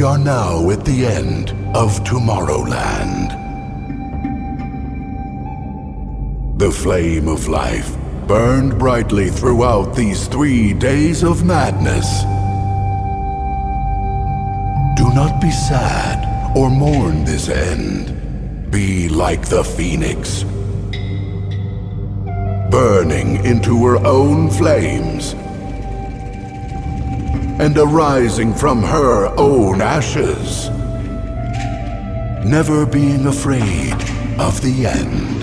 We are now at the end of Tomorrowland. The flame of life burned brightly throughout these three days of madness. Do not be sad or mourn this end. Be like the phoenix, burning into her own flames and arising from her own ashes, never being afraid of the end.